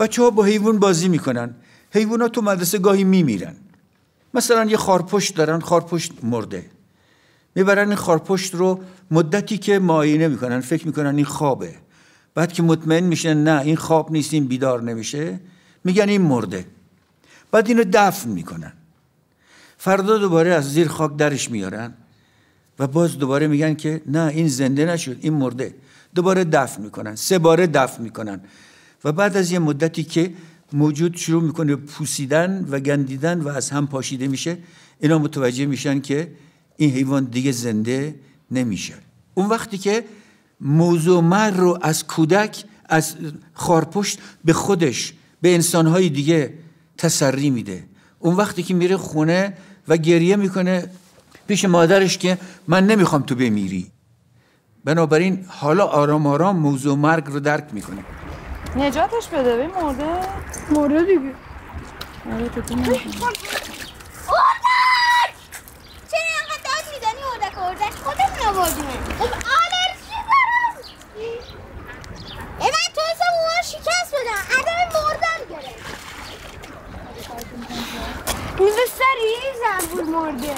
بچه ها با حیوان بازی می‌کنن. حیوانات تو مدرسه گاهی میمیرن. مثلا یه خارپشت دارن خارپشت مرده. می‌برن این خارپشت رو مدتی که معاینه می‌کنن فکر می‌کنن این خوابه. بعد که مطمئن میشن نه این خواب نیست این بیدار نمیشه میگن این مرده. بعد اینو دفن می‌کنن. فردا دوباره از زیر خاک درش میارن و باز دوباره میگن که نه این زنده نشد این مرده. دوباره دفن می‌کنن سه باره دفن می‌کنن. و بعد از یه مدتی که موجود شروع می‌کنه پوسیدن و گندیدن و از هم پاشیده میشه اینا متوجه میشن که این حیوان دیگه زنده نمیشه. اون وقتی که موضوع مر رو از کودک از خارپشت به خودش به انسانهای دیگه تسری میده. اون وقتی که میره خونه و گریه می‌کنه پیش مادرش که من نمی‌خوام تو بمیری. بنابراین حالا آرام آرام موضوع مرگ رو درک می‌کنه. نجاتش بده به مرده. مرده دیگه. آره تو اردک چرا اینقدر داد می‌زنی؟ اردک اردک خودمون آوردیم خب آلرژی دارم ای من تو حساب اومار شکست بدم عدم مردم گرفت. میز سری زنبور مرده.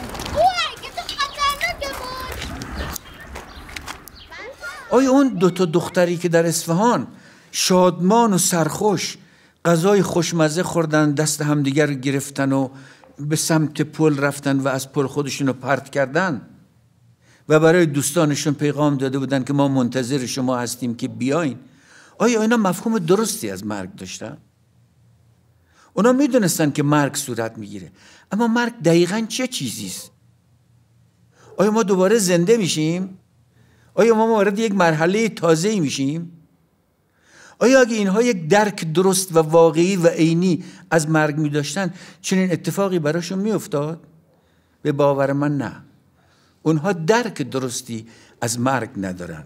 آیا اون دوتا دختری که در اصفهان شادمان و سرخوش. غذای خوشمزه خوردن دست همدیگر گرفتن و به سمت پل رفتن و از پل خودشون رو پرت کردن. و برای دوستانشون پیغام داده بودن که ما منتظر شما هستیم که بیاین. آیا اینا مفهوم درستی از مرگ داشتن؟ اونا می‌دونستن که مرگ صورت می‌گیره. اما مرگ دقیقا چه چیزی است آیا ما دوباره زنده میشیم؟ آیا ما وارد یک مرحله تازه میشیم؟ آیا اگه اینها یک درک درست و واقعی و عینی از مرگ می داشتن چنین اتفاقی براشون می افتاد؟ به باور من نه. اونها درک درستی از مرگ ندارن.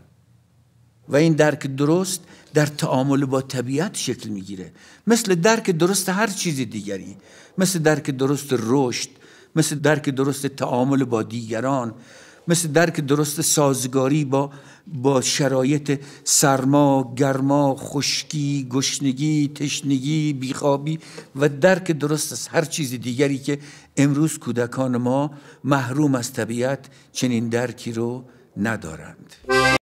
و این درک درست در تعامل با طبیعت شکل می‌گیره. مثل درک درست هر چیز دیگری. مثل درک درست رشد مثل درک درست تعامل با دیگران. مثل درک درست سازگاری با با شرایط سرما، گرما، خشکی، گشنگی، تشنگی، بیخوابی و درک درست از هر چیز دیگری که امروز کودکان ما محروم از طبیعت چنین درکی رو ندارند.